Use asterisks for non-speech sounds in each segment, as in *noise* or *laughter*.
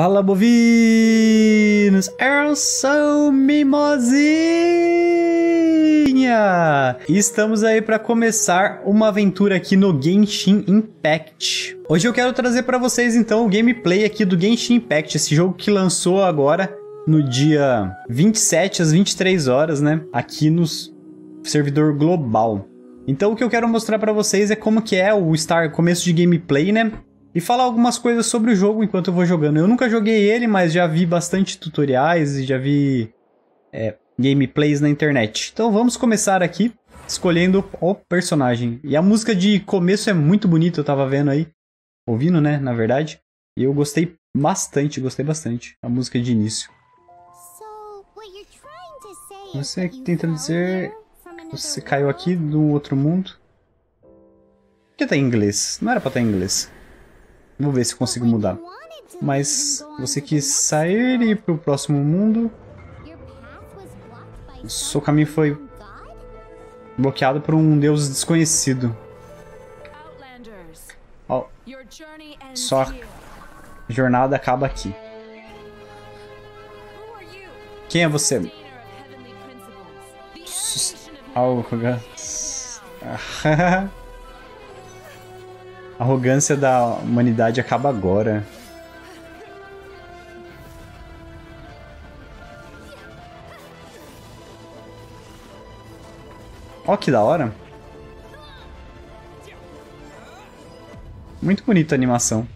Fala bovinos, eu sou Mimosinha e estamos aí para começar uma aventura aqui no Genshin Impact. Hoje eu quero trazer para vocês então o gameplay aqui do Genshin Impact, esse jogo que lançou agora no dia 27 às 23 horas, né, aqui no servidor global. Então o que eu quero mostrar para vocês é como que é o start, começo de gameplay, né? E falar algumas coisas sobre o jogo enquanto eu vou jogando. Eu nunca joguei ele, mas já vi bastante tutoriais e já vi é, gameplays na internet. Então vamos começar aqui escolhendo o personagem. E a música de começo é muito bonita, eu tava vendo aí, ouvindo, né, na verdade. E eu gostei bastante, gostei bastante. A música de início. Você tentando dizer você caiu aqui do outro mundo? Por que tá em inglês? Não era pra estar tá em inglês. Vou ver se consigo mudar. Mas você quis sair e ir pro próximo mundo. Seu caminho foi bloqueado por um deus desconhecido. Oh. Sua jornada acaba aqui. Quem é você? Arrogância. *laughs* A arrogância da humanidade acaba agora. Ó que da hora. Muito bonita a animação.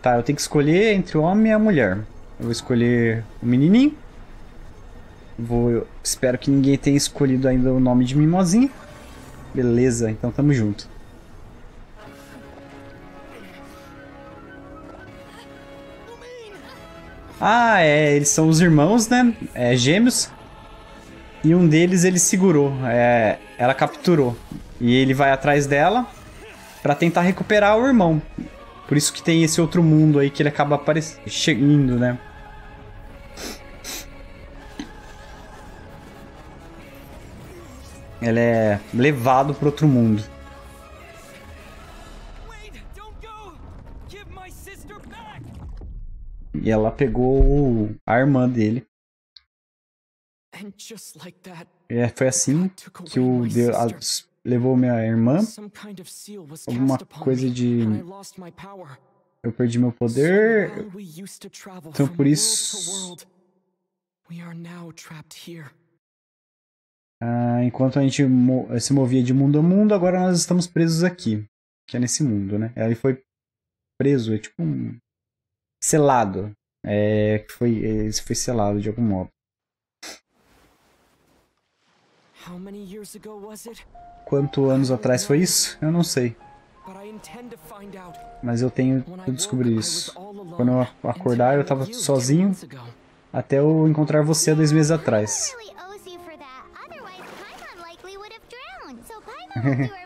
Tá, eu tenho que escolher entre o homem e a mulher. Eu vou escolher o menininho. Vou, espero que ninguém tenha escolhido ainda o nome de Mimosinha. Beleza, então tamo junto. Ah, é, eles são os irmãos, né? É, gêmeos. E um deles ele segurou. É, ela capturou. E ele vai atrás dela para tentar recuperar o irmão. Por isso que tem esse outro mundo aí que ele acaba chegando, né? Ele é levado para outro mundo. E ela pegou a irmã dele. É, foi assim que o Deus levou minha irmã. Alguma coisa de. Eu perdi meu poder. Então por isso. Ah, enquanto a gente se movia de mundo a mundo, agora nós estamos presos aqui. Que é nesse mundo, né? Aí foi preso, é tipo um selado. É, que foi, esse foi selado de algum modo. Quanto anos atrás foi isso? Eu não sei. Mas eu tenho que descobrir isso. Quando eu acordar, eu estava sozinho até eu encontrar você há dois meses atrás. *laughs*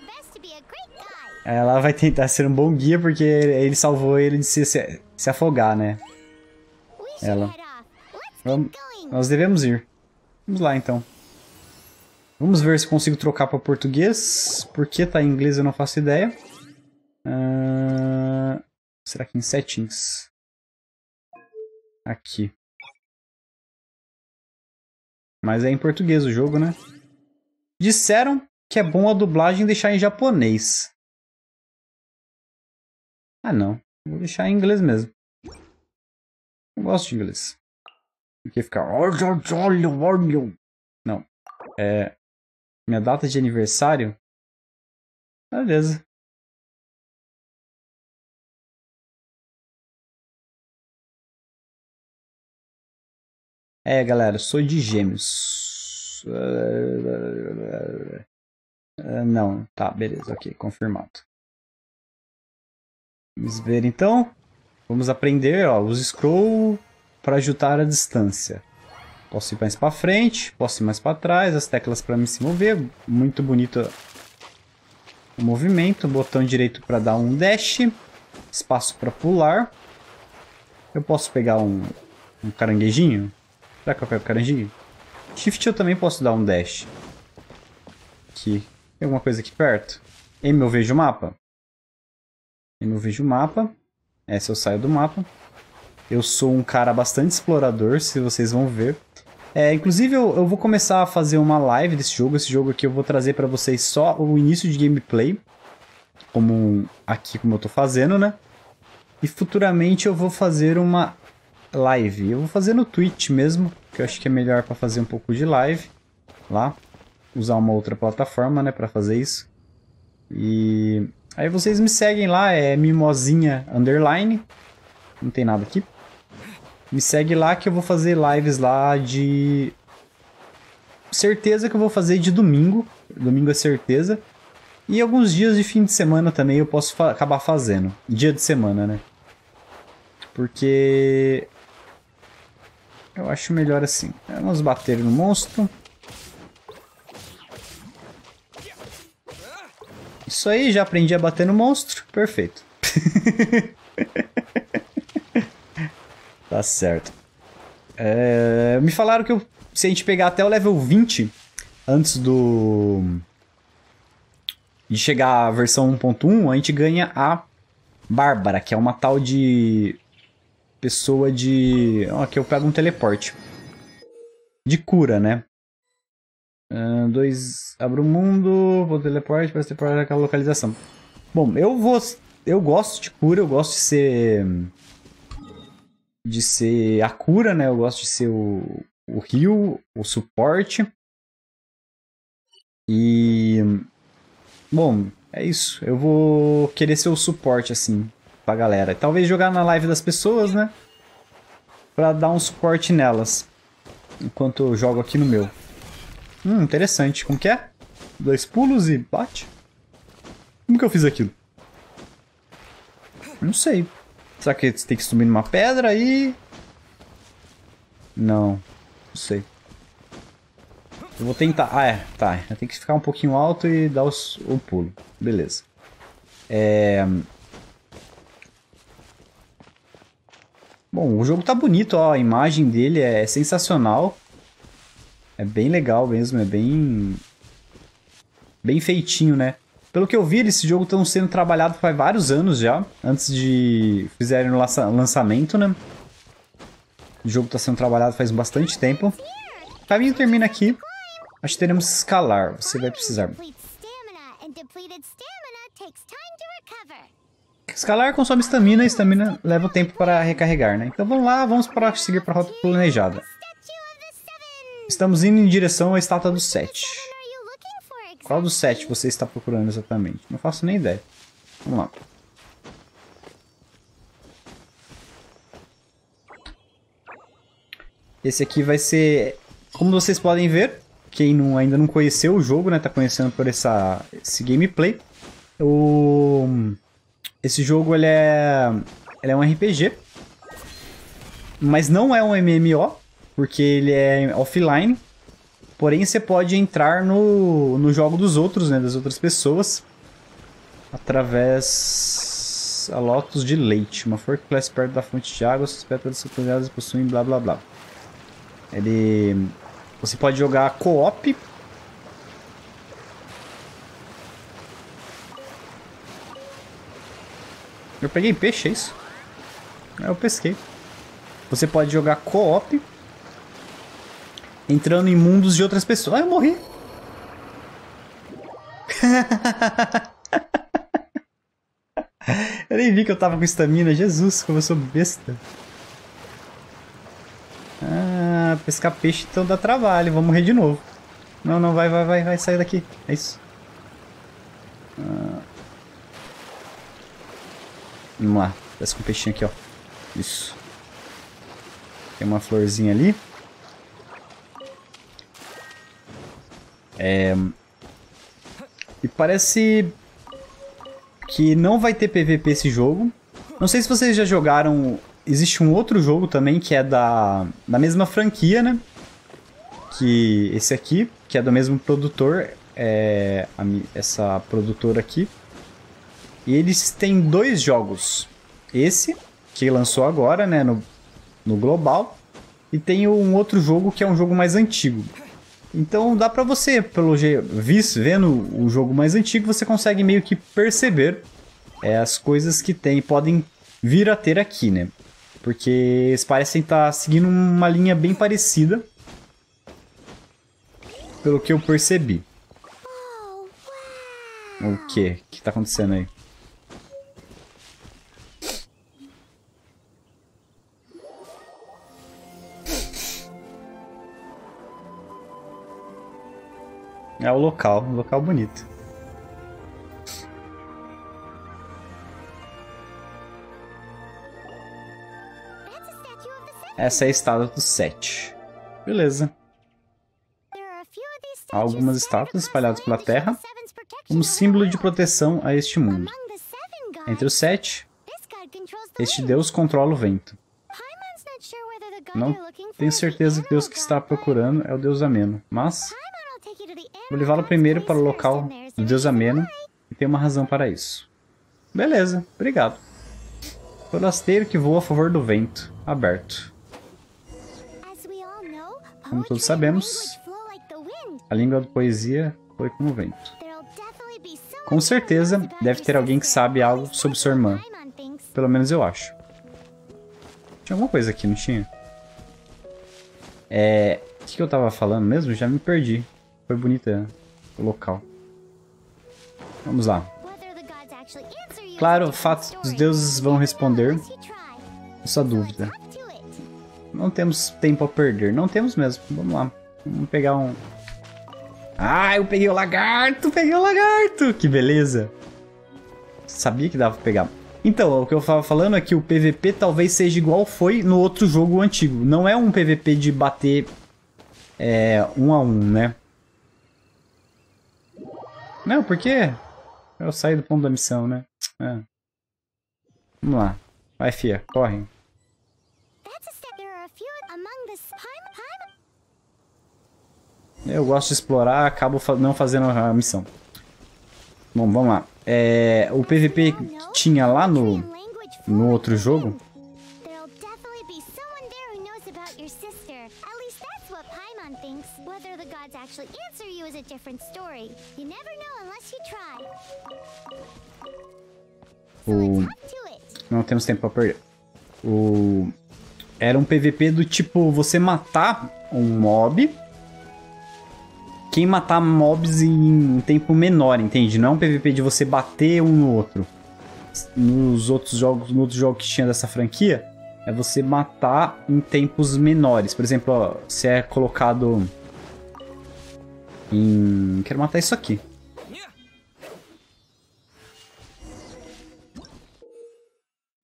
Ela vai tentar ser um bom guia porque ele salvou ele de se, se afogar, né? Ela. Vamos, nós devemos ir. Vamos lá, então. Vamos ver se consigo trocar para português. Por que tá em inglês eu não faço ideia. Uh, será que em settings? Aqui. Mas é em português o jogo, né? Disseram que é bom a dublagem deixar em japonês. Ah, não. Vou deixar em inglês mesmo. Não gosto de inglês. Porque ficar. Não. É. Minha data de aniversário. Beleza. É, galera, sou de gêmeos. Uh, não, tá, beleza, ok, confirmado. Vamos ver então. Vamos aprender, ó, os scroll para ajudar a distância. Posso ir mais para frente, posso ir mais para trás, as teclas para me se mover, muito bonito o movimento, botão direito para dar um dash, espaço para pular. Eu posso pegar um, um caranguejinho? Será que eu pego caranguejinho? Shift eu também posso dar um dash. Aqui. Tem alguma coisa aqui perto? M eu vejo o mapa? M eu vejo mapa. Essa eu saio do mapa. Eu sou um cara bastante explorador, se vocês vão ver. É, inclusive, eu, eu, vou começar a fazer uma live desse jogo. Esse jogo aqui eu vou trazer para vocês só o início de gameplay. Como aqui, como eu tô fazendo, né? E futuramente eu vou fazer uma live. Eu vou fazer no Twitch mesmo, que eu acho que é melhor para fazer um pouco de live lá. Usar uma outra plataforma, né, para fazer isso. E aí vocês me seguem lá, é mimosinha underline. Não tem nada aqui. Me segue lá que eu vou fazer lives lá de... Certeza que eu vou fazer de domingo. Domingo é certeza. E alguns dias de fim de semana também eu posso fa acabar fazendo. Dia de semana, né? Porque... Eu acho melhor assim. Vamos bater no monstro. Isso aí, já aprendi a bater no monstro. Perfeito. *laughs* Tá certo. É, me falaram que eu, se a gente pegar até o level 20, antes do... De chegar à versão 1.1, a gente ganha a Bárbara, que é uma tal de... Pessoa de... Aqui eu pego um teleporte. De cura, né? Uh, dois... Abro o mundo, vou teleporte para teleportar aquela localização. Bom, eu vou... Eu gosto de cura, eu gosto de ser de ser a cura, né? Eu gosto de ser o, o heal, o suporte. E. Bom, é isso. Eu vou querer ser o suporte, assim, pra galera. Talvez jogar na live das pessoas, né? Pra dar um suporte nelas. Enquanto eu jogo aqui no meu. Hum, interessante. Como que é? Dois pulos e bate? Como que eu fiz aquilo? Não sei. Será que você tem que subir numa pedra aí? Não. Não sei. Eu vou tentar... Ah, é. Tá. Eu tenho que ficar um pouquinho alto e dar os... o pulo. Beleza. É... Bom, o jogo tá bonito, ó. A imagem dele é sensacional. É bem legal mesmo. É bem... Bem feitinho, né? Pelo que eu vi, esse jogo estão sendo trabalhado faz vários anos já, antes de fizerem o lançamento, né? O jogo está sendo trabalhado faz bastante tempo. O caminho termina aqui. Acho que teremos que escalar. Você vai precisar. Escalar consome estamina e estamina leva tempo para recarregar, né? Então vamos lá, vamos para seguir para a rota planejada. Estamos indo em direção à estátua do 7. Qual dos sete você está procurando exatamente? Não faço nem ideia. Vamos lá. Esse aqui vai ser... Como vocês podem ver, quem não, ainda não conheceu o jogo, né? Tá conhecendo por essa, esse gameplay. O... Esse jogo, ele é... Ele é um RPG. Mas não é um MMO, porque ele é offline. Porém, você pode entrar no, no jogo dos outros, né? Das outras pessoas. Através... A Lotus de Leite. Uma forca classe perto da fonte de água. Suspeita de suas possuem blá blá blá. Ele... Você pode jogar co-op. Eu peguei peixe, é isso? Eu pesquei. Você pode jogar co-op entrando em mundos de outras pessoas. Ah, eu morri. *laughs* eu nem vi que eu tava com estamina. Jesus, como eu sou besta. Ah, pescar peixe então dá trabalho. Vou morrer de novo. Não, não, vai, vai, vai, vai, sair daqui. É isso. Ah. Vamos lá. Com o peixinho aqui, ó. Isso. Tem uma florzinha ali. É... E parece que não vai ter PVP esse jogo. Não sei se vocês já jogaram... Existe um outro jogo também que é da, da mesma franquia, né? Que esse aqui, que é do mesmo produtor, é essa produtora aqui. E eles têm dois jogos. Esse, que lançou agora, né, no, no global. E tem um outro jogo que é um jogo mais antigo. Então dá para você, pelo visto, vendo o jogo mais antigo, você consegue meio que perceber é, as coisas que tem, podem vir a ter aqui, né? Porque eles parecem estar tá seguindo uma linha bem parecida. Pelo que eu percebi. O que? O que tá acontecendo aí? É o local, um local bonito. Essa é a estátua do 7. Beleza. Há algumas estátuas espalhadas pela Terra como símbolo de proteção a este mundo. Entre os sete, este deus controla o vento. Não tenho certeza que o deus que está procurando é o deus Ameno, mas vou levá-lo primeiro para o local do deus Ameno e tem uma razão para isso. Beleza, obrigado. Forasteiro que voa a favor do vento, aberto. Como todos sabemos, a língua da poesia foi como o vento. Com certeza, deve ter alguém que sabe algo sobre sua irmã. Pelo menos eu acho. Tinha alguma coisa aqui, não tinha? É... O que, eu tava falando mesmo? Já me perdi. Foi bonita o local. Vamos lá. Claro, o fato os deuses vão responder. Essa dúvida. Não temos tempo a perder. Não temos mesmo. Vamos lá. Vamos pegar um, ah, eu peguei o lagarto, peguei o lagarto. Que beleza. Sabia que dava pra pegar. Então, o que eu tava falando é que o PVP talvez seja igual foi no outro jogo antigo. Não é um PVP de bater é, um a um, né? Não, por quê? Eu saí do ponto da missão, né? É. Vamos lá. Vai, fia, corre. Eu gosto de explorar, acabo não fazendo a missão. Bom, vamos lá. É, o PVP que tinha lá no, no outro jogo... O... Não temos tempo pra perder. O... Era um PVP do tipo, você matar um mob quem matar mobs em um tempo menor, entende? Não é um PVP de você bater um no outro. Nos outros jogos, no outro jogo que tinha dessa franquia, é você matar em tempos menores. Por exemplo, ó, se é colocado em... Quero matar isso aqui.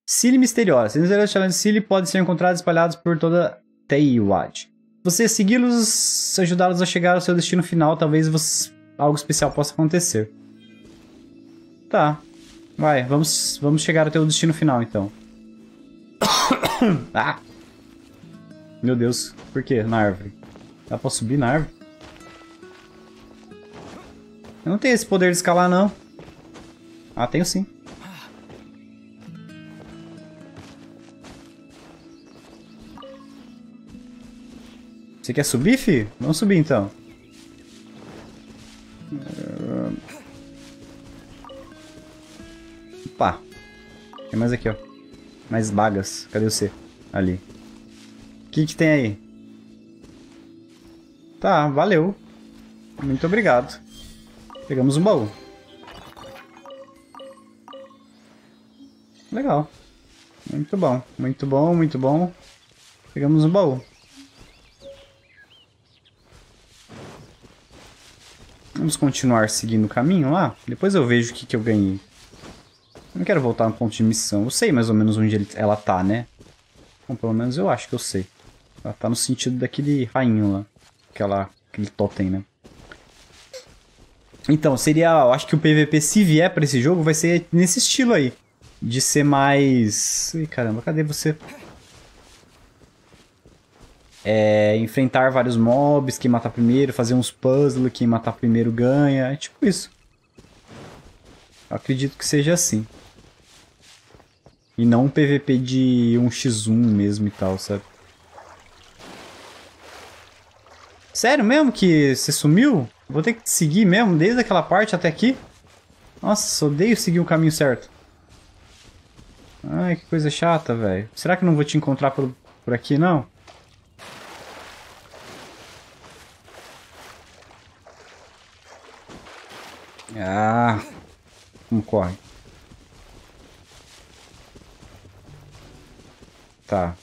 Cile misteriosa. Os misteriosos de Cile podem ser encontrados espalhados por toda Teiwad você segui-los, ajudá-los a chegar ao seu destino final, talvez você, algo especial possa acontecer. Tá. Vai, vamos, vamos chegar ao teu destino final, então. *coughs* ah! Meu Deus, por que na árvore? Dá pra subir na árvore? Eu não tenho esse poder de escalar, não. Ah, tenho sim. Você quer subir, fi? Vamos subir então. Opa. Tem mais aqui, ó. Mais bagas. Cadê você? Ali. O que que tem aí? Tá, valeu. Muito obrigado. Pegamos um baú. Legal. Muito bom. Muito bom, muito bom. Pegamos um baú. Vamos continuar seguindo o caminho lá. Depois eu vejo o que, que eu ganhei. Eu não quero voltar no ponto de missão. Eu sei mais ou menos onde ele, ela tá, né? Bom, pelo menos eu acho que eu sei. Ela tá no sentido daquele rainho lá. Aquela, aquele totem, né? Então, seria... Eu acho que o PVP, se vier pra esse jogo, vai ser nesse estilo aí. De ser mais... Ih, caramba, cadê você? é, enfrentar vários mobs, quem matar primeiro, fazer uns puzzles, quem matar primeiro ganha, é tipo isso. Eu acredito que seja assim. E não um PVP de 1x1 mesmo e tal, sabe? Sério mesmo que você sumiu? Vou ter que seguir mesmo, desde aquela parte até aqui? Nossa, odeio seguir o caminho certo. Ai, que coisa chata, velho. Será que não vou te encontrar por, por aqui, não? Ah, como corre? Tá.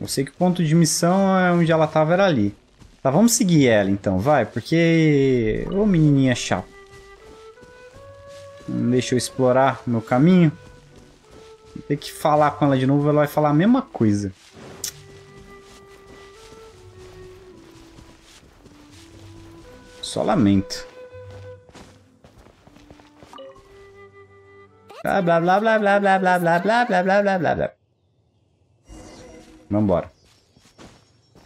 Eu sei que o ponto de missão é onde ela tava era ali. Tá, vamos seguir ela então, vai, porque... Ô menininha chata. Não deixa eu explorar meu caminho. Tem que falar com ela de novo, ela vai falar a mesma coisa. Só lamento. Blá blá blá blá blá blá blá blá blá blá blá blá. Vambora.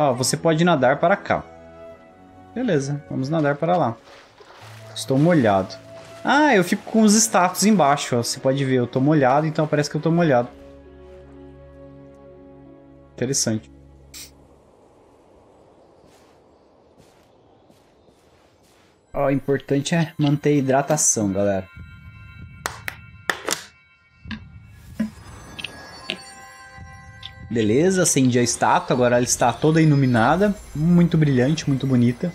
Ó, você pode nadar para cá. Beleza, vamos nadar para lá. Estou molhado. Ah, eu fico com os status embaixo, ó. Você pode ver, eu tô molhado, então parece que eu tô molhado. Interessante. Ó, o importante é manter hidratação, galera. Beleza, acendi a estátua, agora ela está toda iluminada, muito brilhante, muito bonita.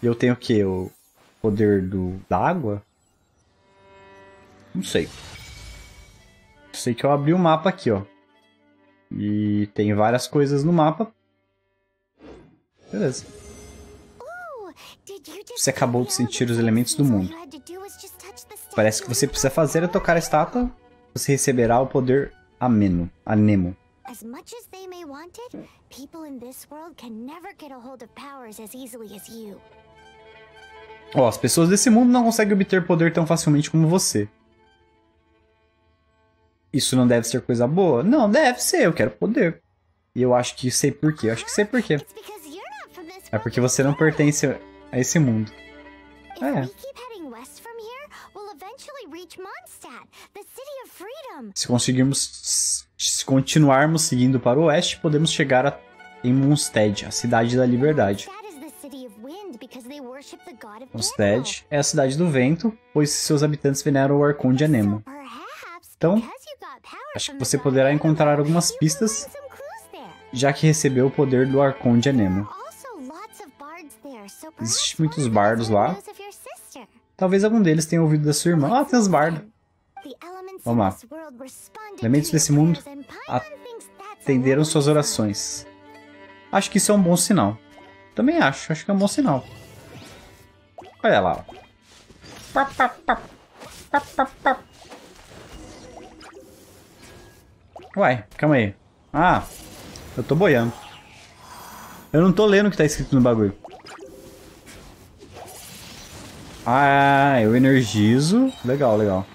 E eu tenho o que? O poder do, da água? Não sei. Sei que eu abri o mapa aqui, ó. E tem várias coisas no mapa. Beleza. Você acabou de sentir os elementos do mundo. Parece que você precisa fazer é tocar a estátua. Você receberá o poder ameno, anemo. As much as they may want it, people in this world can never get a hold of powers as easily as you. Ó, as pessoas desse mundo não conseguem obter poder tão facilmente como você. Isso não deve ser coisa boa? Não, deve ser, eu quero poder. E eu acho que sei por quê. Eu acho que sei por quê. It's because you're not from this É porque você não pertence a esse mundo. É. Se conseguirmos se continuarmos seguindo para o oeste, podemos chegar a, em Munstead, a cidade da liberdade. Munstead é a cidade do vento, pois seus habitantes veneram o arconde Anemo. Então, acho que você poderá encontrar algumas pistas, já que recebeu o poder do arconde Anemo. Existem muitos bardos lá. Talvez algum deles tenha ouvido da sua irmã. Ah, tem os bardos. Vamos lá. Elementos desse mundo Atenderam suas orações. Acho que isso é um bom sinal. Também acho, acho que é um bom sinal. Olha lá. Uai, calma aí. Ah, eu tô boiando. Eu não tô lendo o que tá escrito no bagulho. Ah, eu energizo. Legal, legal.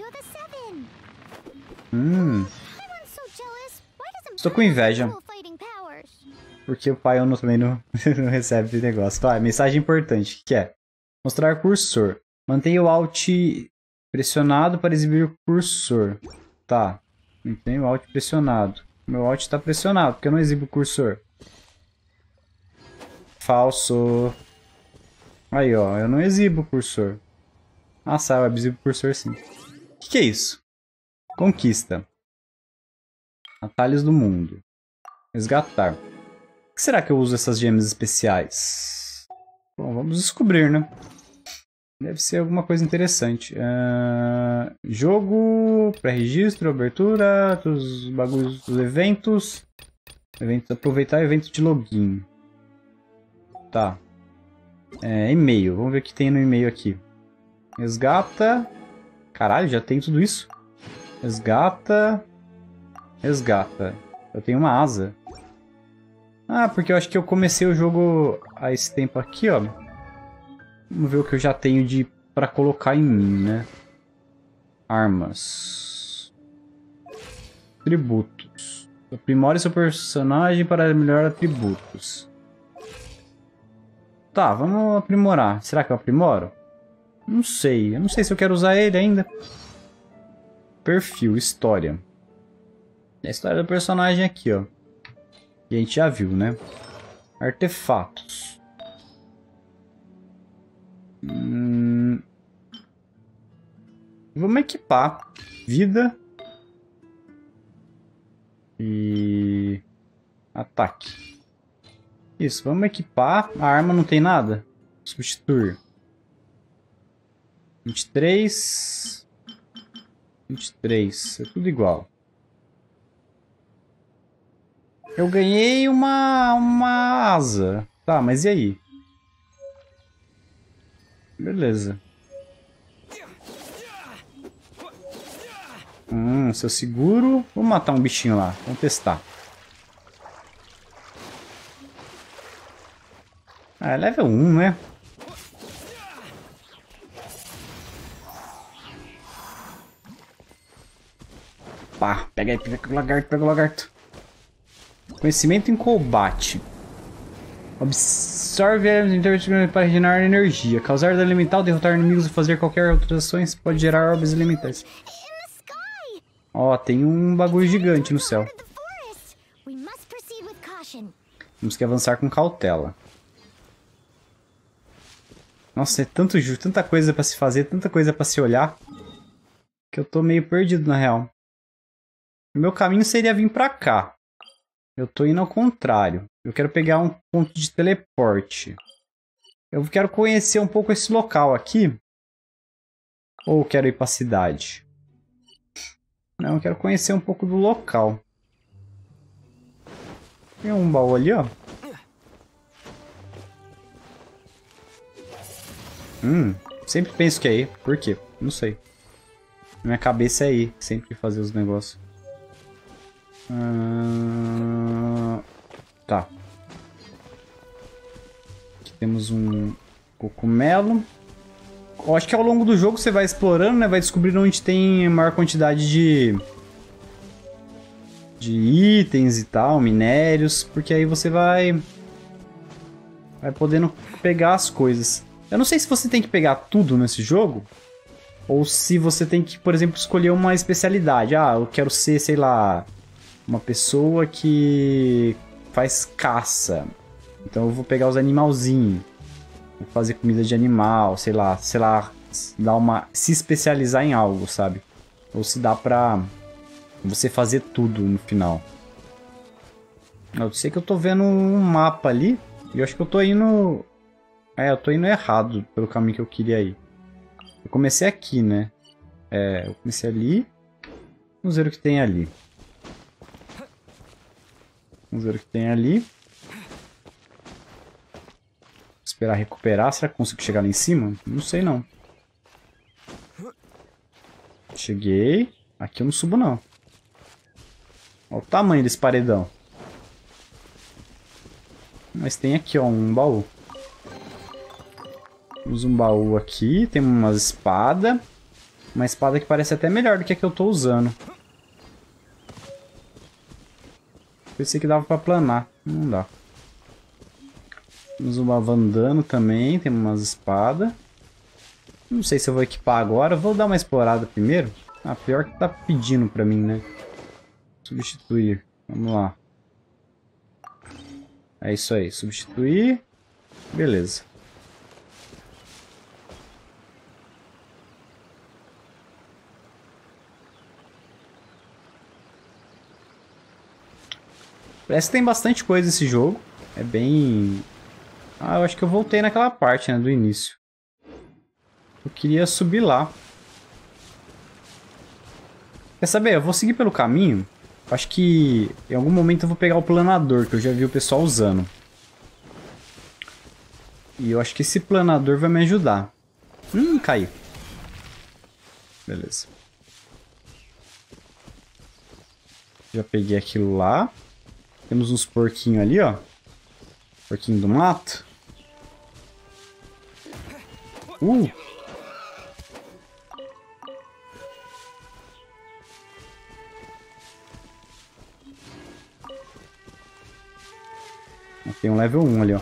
Of the seven. Hum, Estou com inveja. Porque o pai não, também não, não *laughs* recebe esse negócio. Tá, mensagem importante, que é mostrar cursor. Mantenha o Alt pressionado para exibir o cursor. Tá, mantenha o Alt pressionado. Meu Alt está pressionado, porque eu não exibo o cursor. Falso. Aí, ó, eu não exibo o cursor. Ah, sabe, eu exibo o cursor sim. O que, que é isso? Conquista. Atalhos do mundo. Resgatar. Por que será que eu uso essas gemas especiais? Bom, vamos descobrir, né? Deve ser alguma coisa interessante. Ah, jogo, pré-registro, abertura, os bagulhos dos eventos. Eventos, aproveitar evento de login. Tá. É, e-mail. Vamos ver o que tem no e-mail aqui. Resgata. Caralho, já tem tudo isso? Resgata. Resgata. Eu tenho uma asa. Ah, porque eu acho que eu comecei o jogo há esse tempo aqui, ó. Vamos ver o que eu já tenho de para colocar em mim, né? Armas. Tributos. Aprimore seu personagem para melhorar atributos. Tá, vamos aprimorar. Será que eu aprimoro? Não sei. Eu não sei se eu quero usar ele ainda. Perfil, história. A história do personagem aqui, ó. E a gente já viu, né? Artefatos. Hum... Vamos equipar. Vida. E... Ataque. Isso, vamos equipar. A arma não tem nada. Substituir. 23. 23. É tudo igual. Eu ganhei uma, uma asa. Tá, mas e aí? Beleza. Hum, seu seguro. Vamos matar um bichinho lá. Vamos testar. Ah, é level 1, né? Pá, pega aí, pega o lagarto, pega o lagarto. Conhecimento em combate. Absorve para regenerar energia. Causar dano elemental, derrotar inimigos e fazer qualquer outra ações pode gerar orbes elementais. Ó, tem um bagulho gigante no céu. Temos que avançar com cautela. Nossa, é tanto tanta coisa para se fazer, tanta coisa para se olhar, que eu tô meio perdido na real. O meu caminho seria vir pra cá. Eu tô indo ao contrário. Eu quero pegar um ponto de teleporte. Eu quero conhecer um pouco esse local aqui. Ou quero ir pra cidade? Não, eu quero conhecer um pouco do local. Tem um baú ali, ó. Hum, sempre penso que é aí. Por quê? Não sei. Minha cabeça é aí, sempre fazer os negócios. Ah, tá. Aqui temos um cogumelo. Eu acho que ao longo do jogo você vai explorando, né? Vai descobrindo onde tem maior quantidade de... De itens e tal, minérios. Porque aí você vai... Vai podendo pegar as coisas. Eu não sei se você tem que pegar tudo nesse jogo. Ou se você tem que, por exemplo, escolher uma especialidade. Ah, eu quero ser, sei lá uma pessoa que faz caça. Então eu vou pegar os animalzinhos. Vou fazer comida de animal, sei lá, sei lá, dar uma se especializar em algo, sabe? Ou se dá pra você fazer tudo no final. Eu sei que eu tô vendo um mapa ali e eu acho que eu tô indo é, eu tô indo errado pelo caminho que eu queria ir. Eu comecei aqui, né? É, eu comecei ali. Vamos ver o que tem ali. Vamos ver o que tem ali. Esperar recuperar. Será que consigo chegar lá em cima? Não sei não. Cheguei. Aqui eu não subo não. Olha o tamanho desse paredão. Mas tem aqui, ó, um baú. Um baú aqui. Tem umas espadas. Uma espada que parece até melhor do que a que eu tô usando. Pensei que dava pra planar. Não dá. Temos uma vandana também. Tem umas espadas. Não sei se eu vou equipar agora. Vou dar uma explorada primeiro. Ah, pior que tá pedindo pra mim, né? Substituir. Vamos lá. É isso aí. Substituir. Beleza. Parece que tem bastante coisa esse jogo. É bem... Ah, eu acho que eu voltei naquela parte, né, do início. Eu queria subir lá. Quer saber? Eu vou seguir pelo caminho. Acho que em algum momento eu vou pegar o planador, que eu já vi o pessoal usando. E eu acho que esse planador vai me ajudar. Hum, caiu. Beleza. Já peguei aquilo lá. Temos uns porquinhos ali, ó. Porquinho do mato. Uh! Tem um level 1 ali, ó.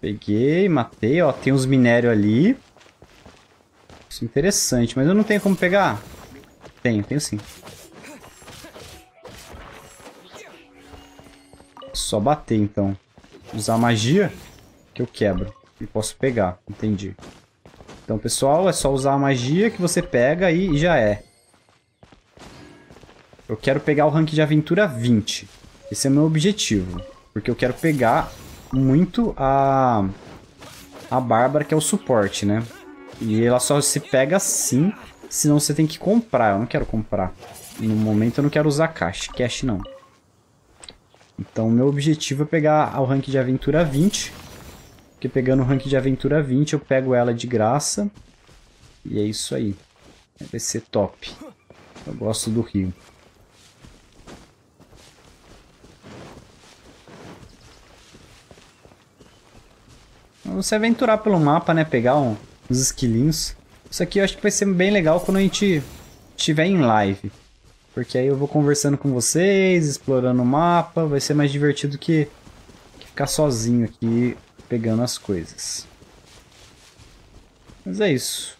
Peguei, matei, ó. Tem uns minérios ali. Interessante, mas eu não tenho como pegar. Tenho, tenho sim. Só bater, então. Usar magia que eu quebro. E posso pegar, entendi. Então, pessoal, é só usar a magia que você pega e já é. Eu quero pegar o rank de aventura 20. Esse é o meu objetivo. Porque eu quero pegar muito a... A Bárbara, que é o suporte, né? E ela só se pega assim, senão você tem que comprar. Eu não quero comprar. No momento eu não quero usar cash. Cash não. Então meu objetivo é pegar o rank de aventura 20. Porque pegando o rank de aventura 20 eu pego ela de graça. E é isso aí. Vai ser top. Eu gosto do rio. Vamos se aventurar pelo mapa, né? Pegar um, uns esquilinhos. Isso aqui eu acho que vai ser bem legal quando a gente estiver em live. Porque aí eu vou conversando com vocês, explorando o mapa. Vai ser mais divertido que, que ficar sozinho aqui pegando as coisas. Mas é isso.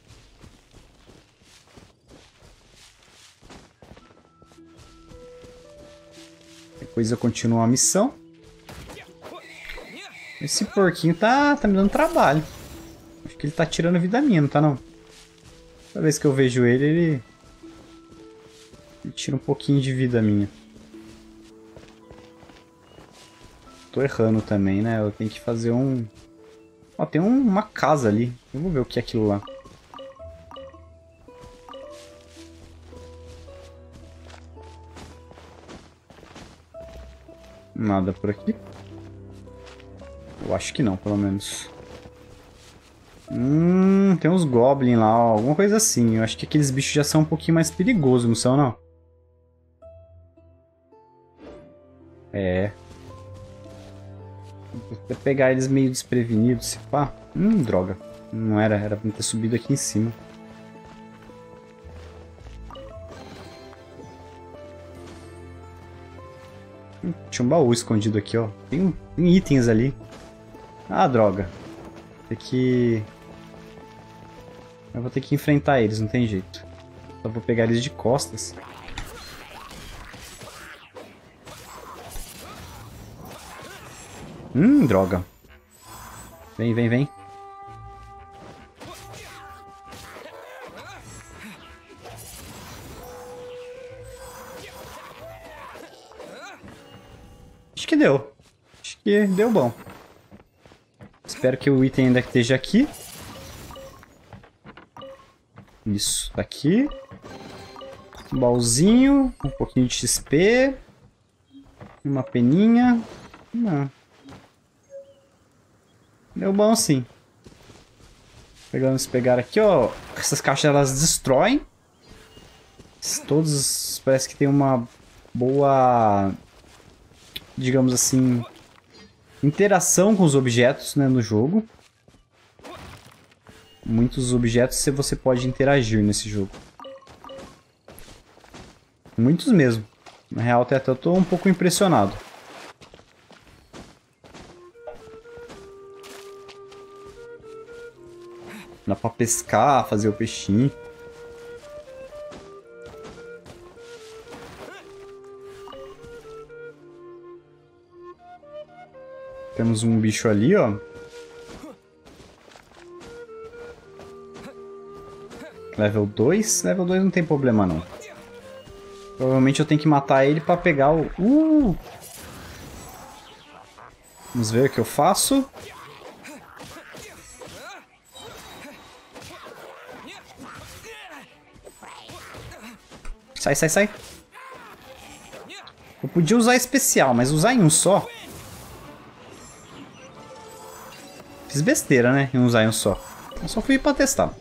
Depois eu continuo a missão. Esse porquinho tá, tá me dando trabalho. Ele tá tirando vida minha, não tá não? Toda vez que eu vejo ele, ele... Ele tira um pouquinho de vida minha. Tô errando também, né? Eu tenho que fazer um... Ó, tem um, uma casa ali. Vou ver o que é aquilo lá. Nada por aqui. Eu acho que não, pelo menos. Hum, tem uns goblins lá, ó, alguma coisa assim. Eu acho que aqueles bichos já são um pouquinho mais perigosos, não são, não? É. Vou pegar eles meio desprevenidos, se pá. Hum, droga. Não era, era pra ter subido aqui em cima. Hum, tinha um baú escondido aqui, ó. Tem, tem itens ali. Ah, droga. Tem que... Eu vou ter que enfrentar eles, não tem jeito. Só vou pegar eles de costas. Hum, droga. Vem, vem, vem. Acho que deu. Acho que deu bom. Espero que o item ainda esteja aqui. Isso, aqui. Um baúzinho, um pouquinho de XP. Uma peninha. Não. Deu bom sim. Vamos pegar aqui, ó. Essas caixas elas destroem. Todos parece que tem uma boa, digamos assim, interação com os objetos né, no jogo. Muitos objetos você pode interagir nesse jogo. Muitos mesmo. Na real, até eu tô um pouco impressionado. Dá pra pescar, fazer o peixinho. Temos um bicho ali, ó. Level 2? Level 2 não tem problema, não. Provavelmente eu tenho que matar ele pra pegar o... Uh! Vamos ver o que eu faço. Sai, sai, sai. Eu podia usar especial, mas usar em um só Fiz besteira, né? Em usar em um só. Eu só fui pra testar.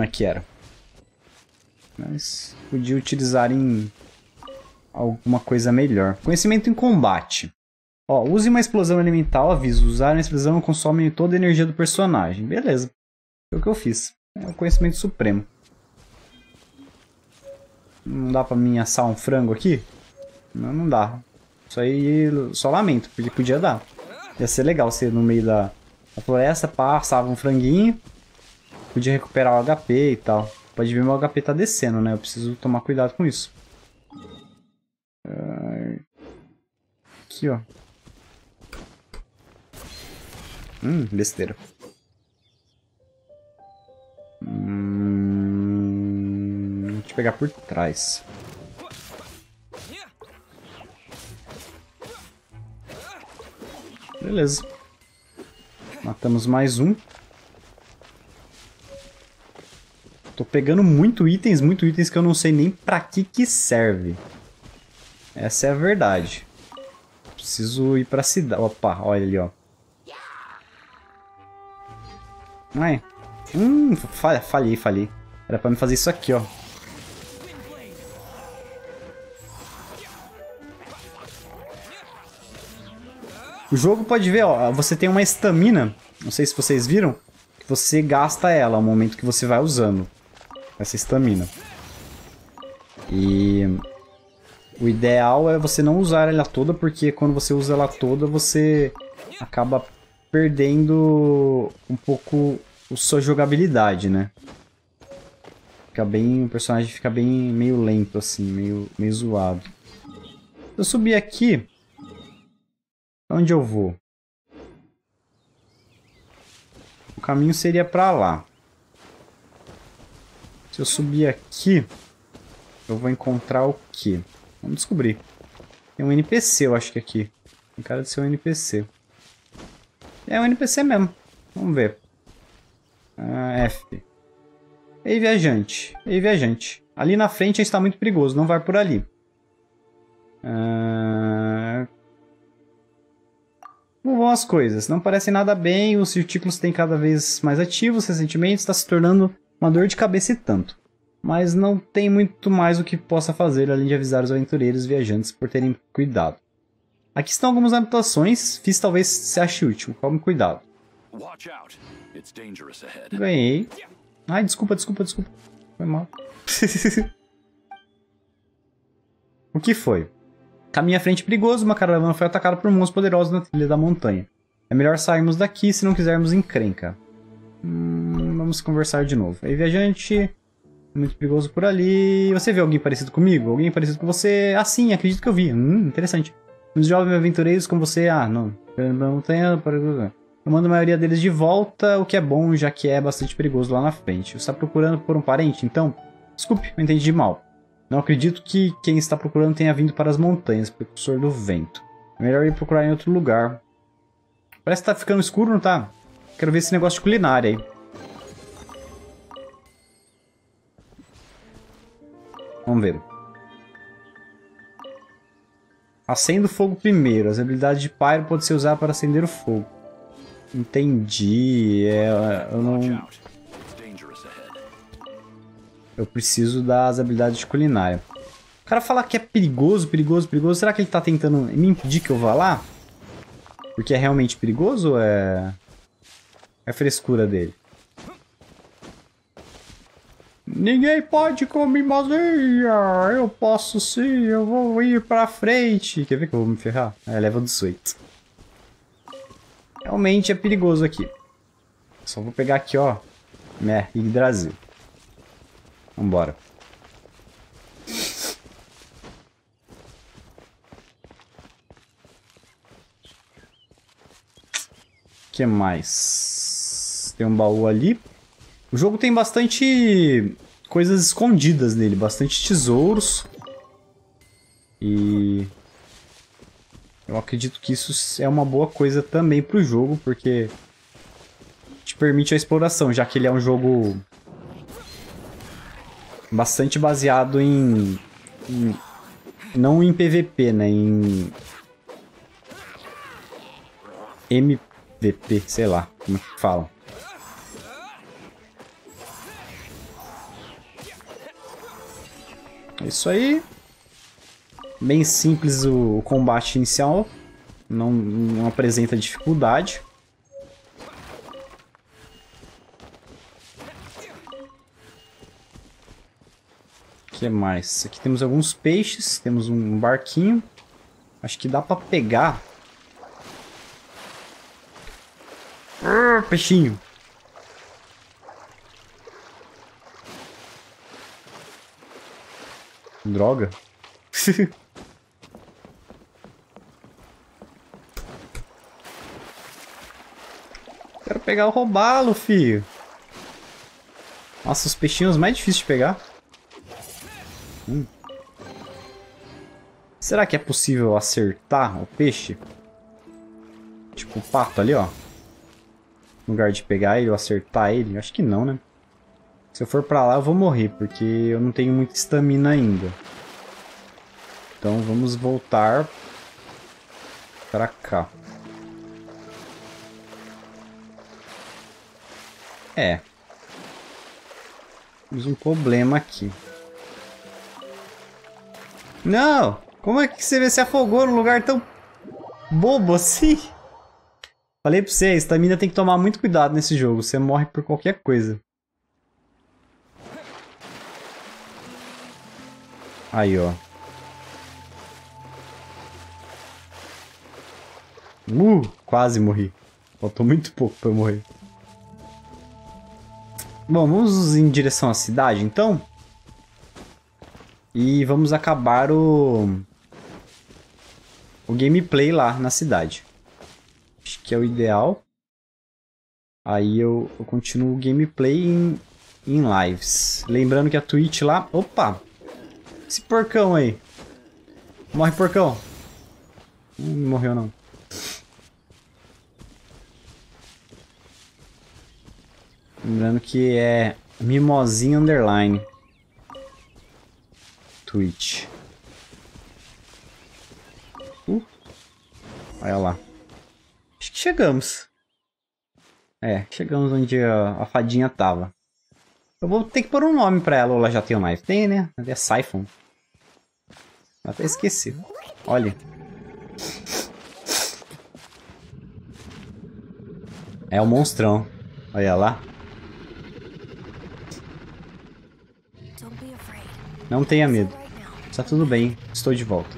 Como é que era. Mas podia utilizar em alguma coisa melhor. Conhecimento em combate. Ó, use uma explosão elemental, aviso. Usar uma explosão consome toda a energia do personagem. Beleza. Foi o que eu fiz. É o conhecimento supremo. Não dá pra mim assar um frango aqui? Não, não dá. Isso aí, só lamento, porque podia dar. Ia ser legal ser no meio da, da floresta, passava um franguinho. Podia recuperar o HP e tal. Pode ver meu HP tá descendo, né? Eu preciso tomar cuidado com isso. Aqui, ó. Hum, besteira. Hum, deixa eu pegar por trás. Beleza. Matamos mais um. Tô pegando muito itens, muito itens que eu não sei nem pra que que serve. Essa é a verdade. Preciso ir pra cidade. Opa, olha ali, ó. Ai. Hum, falhei, falhei. Era pra me fazer isso aqui, ó. O jogo pode ver, ó, você tem uma estamina, não sei se vocês viram, que você gasta ela no momento que você vai usando essa estamina. E o ideal é você não usar ela toda, porque quando você usa ela toda, você acaba perdendo um pouco sua jogabilidade, né? Fica bem, o personagem fica bem meio lento assim, meio, meio zoado. Eu subir aqui, onde eu vou? O caminho seria para lá. Se eu subir aqui, eu vou encontrar o quê? Vamos descobrir. Tem um NPC, eu acho que aqui. Tem cara de ser um NPC. É um NPC mesmo. Vamos ver. Ah, F. Ei, viajante. Ei, viajante. Ali na frente está muito perigoso. Não vai por ali. Ah... Como vão as coisas? Não parecem nada bem, os retículos têm cada vez mais ativos recentemente, está se tornando uma dor de cabeça e tanto. Mas não tem muito mais o que possa fazer além de avisar os aventureiros viajantes por terem cuidado. Aqui estão algumas anotações, fiz talvez se ache útil, tome cuidado. Ganhei. Ai, desculpa, desculpa, desculpa. Foi mal. *laughs* o que foi? Caminho à frente perigoso, uma caravana foi atacada por monstros poderosos na trilha da montanha. É melhor sairmos daqui se não quisermos encrenca. Hum, vamos conversar de novo. Ei, viajante. Muito perigoso por ali. Você vê alguém parecido comigo? Alguém parecido com você? Ah, sim, acredito que eu vi. Hum, interessante. Os jovens aventureiros como você, ah, não. Montanha. Eu mando a maioria deles de volta, o que é bom, já que é bastante perigoso lá na frente. Você está procurando por um parente, então? Desculpe, eu entendi mal. Não acredito que quem está procurando tenha vindo para as montanhas, precursor do vento. É melhor ir procurar em outro lugar. Parece que tá ficando escuro, não tá? Quero ver esse negócio de culinária aí. Vamos ver. Acenda o fogo primeiro. As habilidades de Pyro podem ser usadas para acender o fogo. Entendi. É, eu não... Eu preciso das habilidades de culinária. O cara fala que é perigoso, perigoso, perigoso. Será que ele tá tentando me impedir que eu vá lá? Porque é realmente perigoso ou é... É frescura dele? Ninguém pode comer magia. Eu posso sim, eu vou ir pra frente. Quer ver que eu vou me ferrar? É, leva 18. Realmente é perigoso aqui. Só vou pegar aqui, ó. Né, Yggdrasil. Vambora. que mais? Tem um baú ali. O jogo tem bastante coisas escondidas nele, bastante tesouros. E eu acredito que isso é uma boa coisa também pro jogo, porque te permite a exploração, já que ele é um jogo bastante baseado em, em não em PVP, né, em MVP, sei lá, como é que falam. Isso aí. Bem simples o combate inicial. Não, não apresenta dificuldade. O que mais? Aqui temos alguns peixes. Temos um barquinho. Acho que dá pra pegar. Ah, peixinho. Droga. *laughs* Quero pegar o robalo, filho. Nossa, os peixinhos mais difíceis de pegar. Hum. Será que é possível acertar o peixe? Tipo o pato ali, ó. No lugar de pegar ele ou acertar ele? Acho que não, né? Se eu for pra lá, eu vou morrer, porque eu não tenho muita estamina ainda. Então vamos voltar pra cá. É. Temos um problema aqui. Não! Como é que você se afogou num lugar tão bobo assim? Falei pra você, a estamina tem que tomar muito cuidado nesse jogo. Você morre por qualquer coisa. Aí, ó. Uh, quase morri. Faltou muito pouco pra eu morrer. Bom, vamos em direção à cidade, então. E vamos acabar o... O gameplay lá na cidade. Acho que é o ideal. Aí eu, eu continuo o gameplay em, em lives. Lembrando que a Twitch lá... Opa! Esse porcão aí. Morre, porcão. Não morreu, não. Lembrando que é Mimosinha Underline. Twitch. Uh. Olha lá. Acho que chegamos. É, chegamos onde a, a fadinha tava. Eu vou ter que pôr um nome pra ela, ou ela já tem o um nome? Tem, né? É Siphon. Até esqueci. Olha. É o monstrão. Olha lá. Não tenha medo. Está tudo bem. Estou de volta.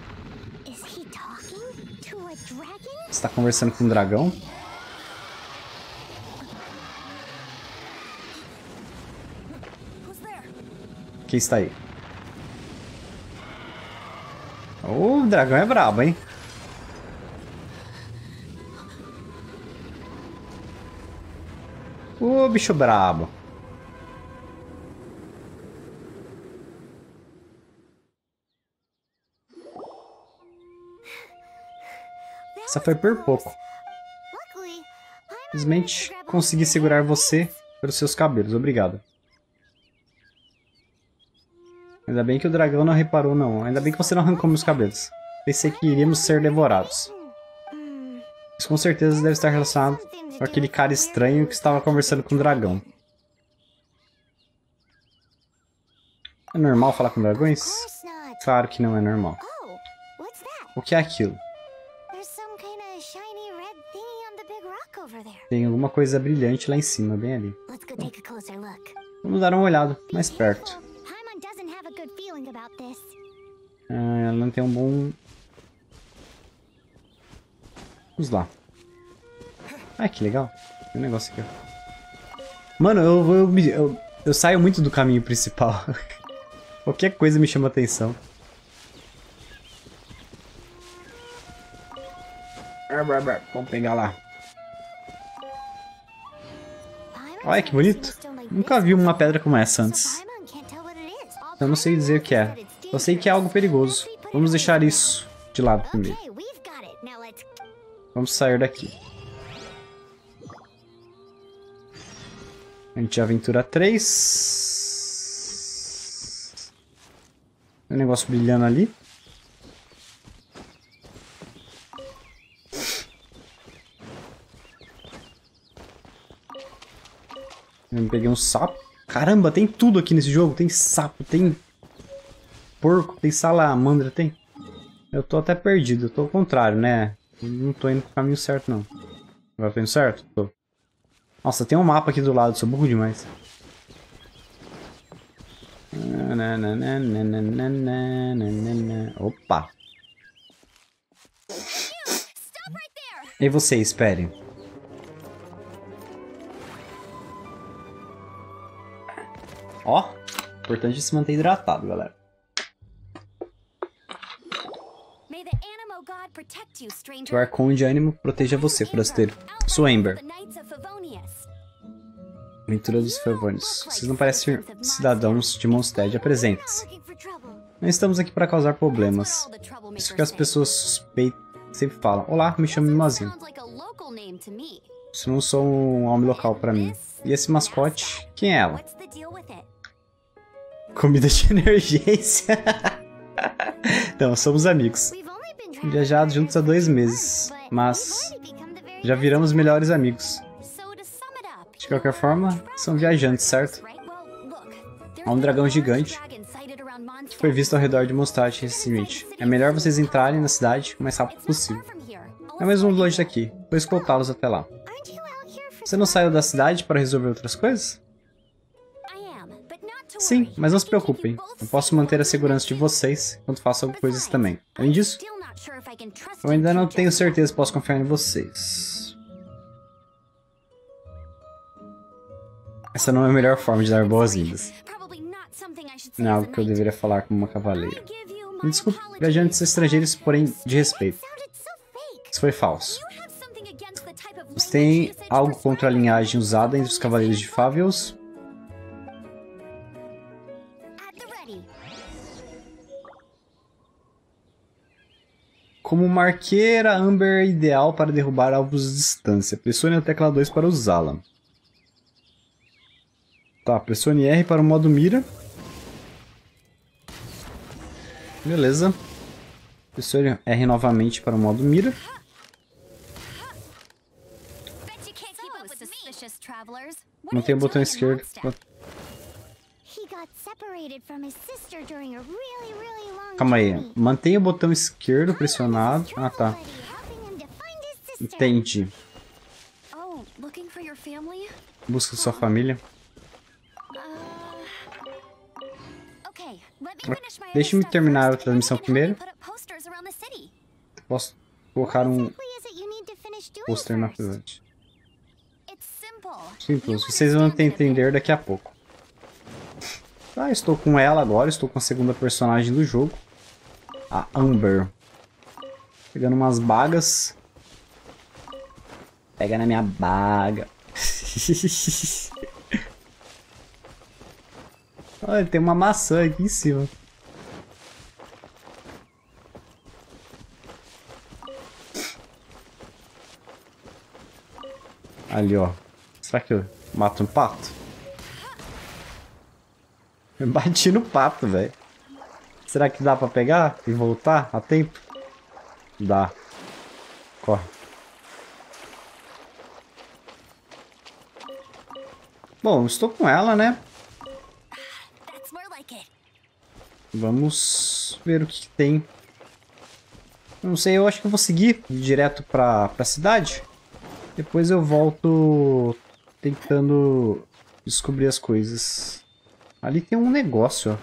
Está conversando com um dragão? Quem está aí? O dragão é brabo, hein? Ô, bicho brabo. Essa foi por pouco. Simplesmente consegui segurar você pelos seus cabelos. Obrigado. Ainda bem que o dragão não reparou, não. Ainda bem que você não arrancou meus cabelos. Pensei que iríamos ser devorados. Isso com certeza deve estar relacionado com aquele cara estranho que estava conversando com o dragão. É normal falar com dragões? Claro que não é normal. O que é aquilo? Tem alguma coisa brilhante lá em cima, bem ali. Vamos dar uma olhada, mais perto. Ela não tem um bom... Vamos lá. Ah, que legal. Tem um negócio aqui, Mano, eu, eu, eu, eu saio muito do caminho principal. *laughs* Qualquer coisa me chama atenção. Vamos pegar lá. Olha que bonito. Nunca vi uma pedra como essa antes. Eu não sei dizer o que é. Eu sei que é algo perigoso. Vamos deixar isso de lado primeiro. Vamos sair daqui. A gente aventura 3. Tem um negócio brilhando ali. Eu peguei um sapo. Caramba, tem tudo aqui nesse jogo. Tem sapo, tem... porco, tem salamandra, tem. Eu tô até perdido, eu tô ao contrário, né? Não tô indo pro caminho certo, não. Vai pro caminho certo? Tô. Nossa, tem um mapa aqui do lado, sou burro demais. Opa! E você, espere. Ó, importante se manter hidratado, galera. You, O stranger. Arconde Ânimo proteja você, forasteiro. Sou Favonius. aventura dos Favões. Vocês não parecem cidadãos de Mondstadt, apresentem-se. Trouble. Não estamos aqui para causar problemas. Isso que as pessoas suspeitam sempre falam. Olá, me chamo me. Isso não sou um homem local para mim. E esse mascote, quem é ela? Comida de *laughs* emergência. então, somos amigos. Together juntos há dois meses, mas já viramos melhores amigos. De qualquer forma, são viajantes, certo? Há um dragão gigante Mondstadt. Foi visto ao redor de Mondstadt recentemente. É melhor vocês entrarem na cidade o mais rápido possível. É mesmo longe daqui. Vou escoltá-los até lá. Você não saiu da cidade para resolver outras coisas? Sim, mas não se preocupem. Eu posso manter a segurança de vocês enquanto faço coisas também. Além disso, eu ainda não tenho certeza se posso confiar em vocês. Essa não é a melhor forma de dar boas-vindas. Não é algo que eu deveria falar como uma cavaleira. Me desculpe, viajantes estrangeiros, porém de respeito. Isso foi falso. Você tem algo contra a linhagem usada entre os cavaleiros de Favios? Como uma arqueira, Amber ideal para derrubar alvos de distância. Pressione a tecla 2 para usá-la. Tá, pressione R para o modo mira. Beleza. Pressione R novamente para o modo mira. Bet you can't keep up with suspicious travelers. What Mantenha o botão esquerdo. He got separated from his sister during a really, really long Calma aí. Mantenha o botão esquerdo pressionado. Ah, tá. Entendi. Busca sua família. Deixe-me terminar a transmissão primeiro. Posso colocar um pôster na frente. Simples, vocês vão entender daqui a pouco. Tá, estou com ela agora, estou com a segunda personagem do jogo. A Amber. Pegando umas bagas. Pega na minha baga. *laughs* Olha, tem uma maçã aqui em cima. Ali, ó. Será que eu mato um pato? *laughs* Bati no pato, velho. Será que dá pra pegar e voltar a tempo? Dá. Corre. Bom, estou com ela, né? Vamos ver o que, que tem. Não sei, eu acho que eu vou seguir direto pra, pra cidade. Depois eu volto tentando descobrir as coisas. Ali tem um negócio, ó.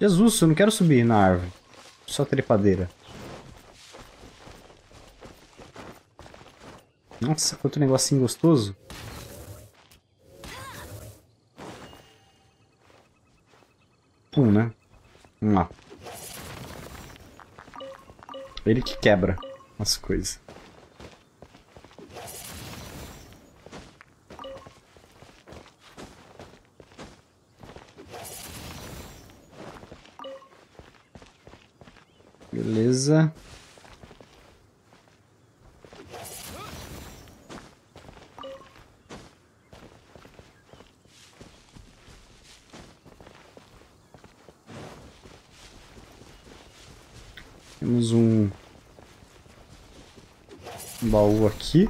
Jesus, eu não quero subir na árvore. Só trepadeira. Nossa, quanto negocinho gostoso. Um, né? Vamos lá. Ele que quebra as coisas. Beleza. Temos um baú aqui.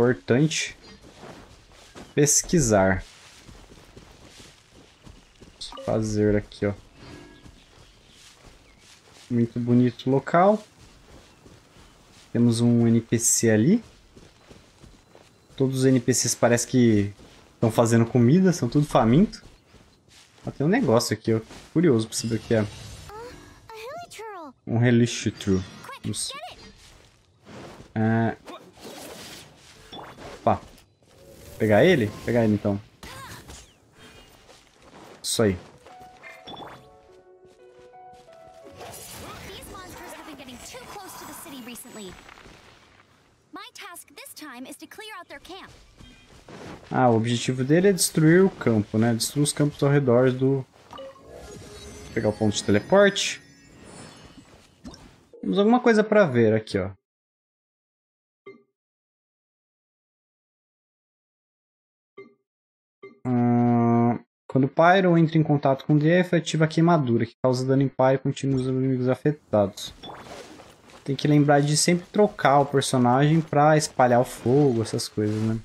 importante. Pesquisar. Vamos fazer aqui, ó. Muito bonito local. Temos um NPC ali. Todos os NPCs parece que estão fazendo comida, são tudo faminto. Ah, tem um negócio aqui, ó. Curioso pra saber o que é. A hilichurl. Um Hellish True. Vamos- get Pegar ele? Pegar ele então. Isso aí. Ah, o objetivo dele é destruir o campo, né? Destruir os campos ao redor do... Vou pegar o ponto de teleporte. Temos alguma coisa pra ver aqui, ó. Quando o Pyro entra em contato com o DF, ativa a queimadura, que causa dano em Pyro e continua os inimigos afetados. Tem que lembrar de sempre trocar o personagem pra espalhar o fogo, essas coisas, né?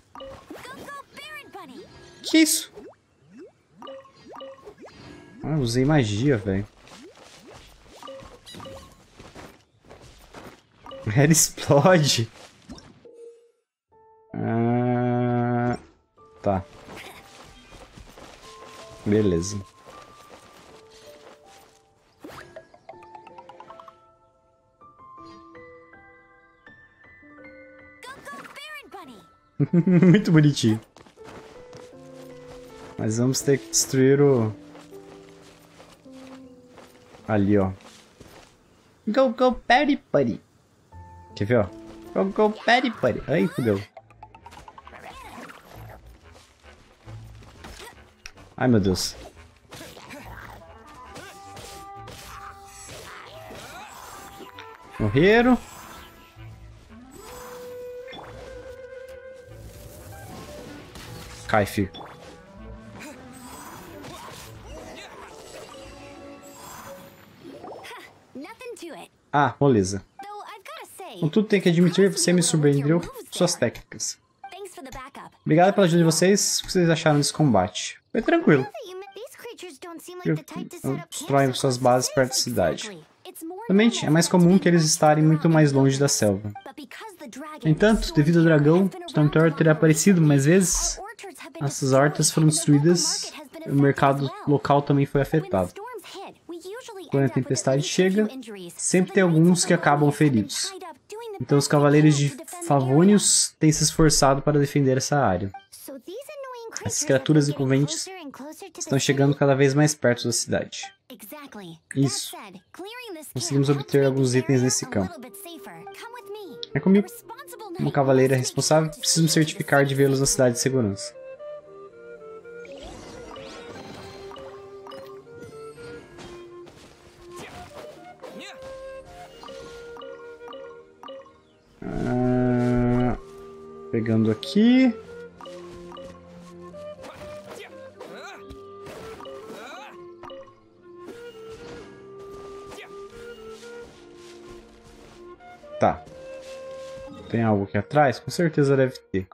Que isso? Ah, usei magia, velho. *laughs* Ela explode. Ah, tá. Beleza. *laughs* Muito bonitinho. Mas vamos ter que destruir o. Ali, ó. Go, go, Patty Putty. Quer ver, ó? Go, go, Patty Putty. Ai, fudeu. Ai, meu Deus. Morreram. Cai, filho. Ah, moleza. Contudo, tenho que admitir, você me surpreendeu com suas técnicas. thanks for the backup. Obrigado pela ajuda de vocês. O que vocês acharam desse combate? Foi tranquilo. Destroem camps so suas bases perto da cidade. Realmente, é mais comum que eles estarem muito mais longe da selva. No entanto, devido ao dragão, Stormtower teria aparecido mais vezes. Essas hortas foram destruídas. been O mercado local também foi afetado. Quando a tempestade chega, sempre tem alguns que acabam feridos. Então os cavaleiros de. Favônios têm se esforçado para defender essa área. Essas criaturas the Estão chegando cada vez mais perto da cidade. Isso. Conseguimos obter alguns itens nesse campo. É comigo. Como cavaleira responsável, preciso me certificar de vê-los na cidade de segurança. Ah, pegando aqui. Tá. Tem algo aqui atrás? Com certeza deve ter.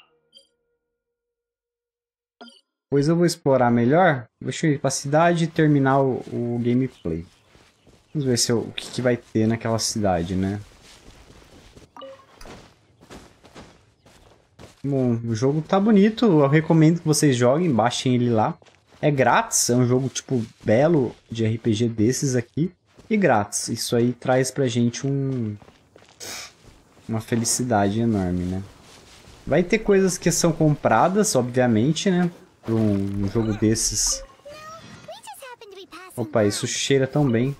Pois eu vou explorar melhor. Deixa eu ir pra cidade e terminar o, o gameplay. Vamos ver se eu- o que, que vai ter naquela cidade, né? Bom, o jogo tá bonito. Eu recomendo que vocês joguem, baixem ele lá. É grátis, é um jogo tipo belo de RPG desses aqui. E grátis. Isso aí traz pra gente um uma felicidade enorme, né? Vai ter coisas que são compradas, obviamente, né? Pra um, jogo desses. Opa, isso cheira tão bem.